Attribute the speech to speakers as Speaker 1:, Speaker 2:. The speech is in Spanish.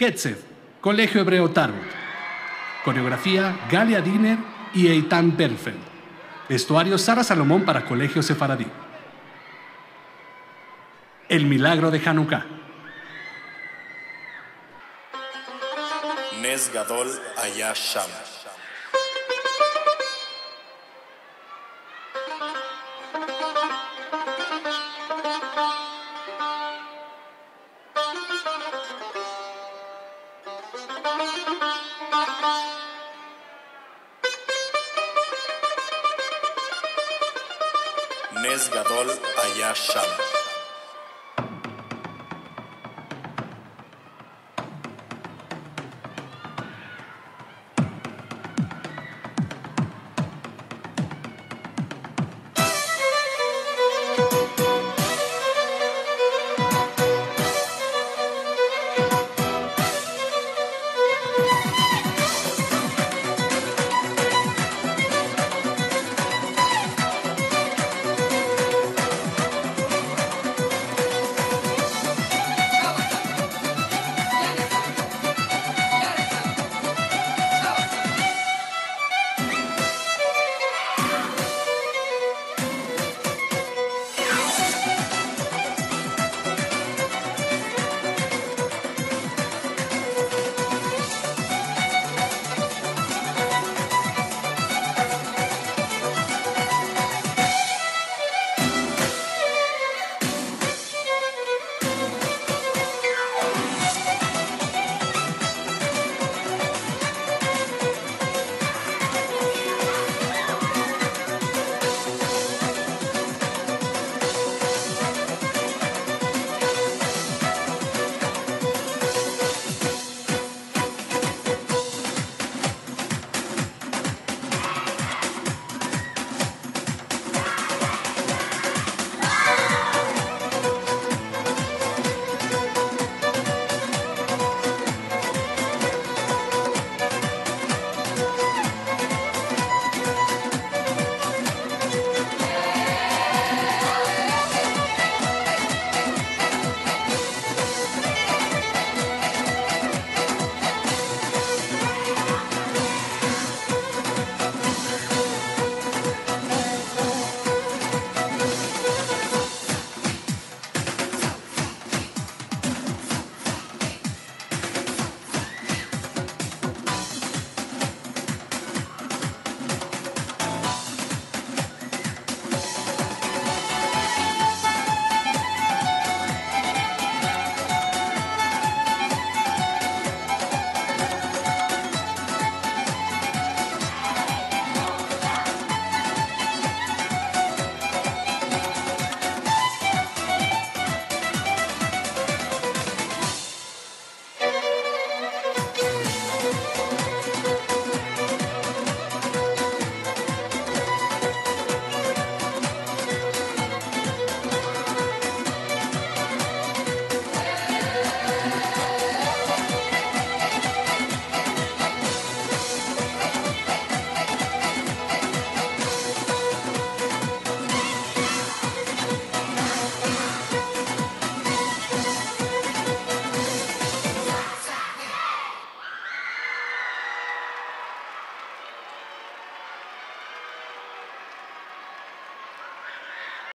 Speaker 1: Ketzev, Colegio Hebreo Tarot. Coreografía Galia Diner y Eitan Perfeld. Vestuario Sara Salomón para Colegio Sefaradí. El milagro de Hanukkah.
Speaker 2: Nes Gadol Ayasham. נס גדול היה שם.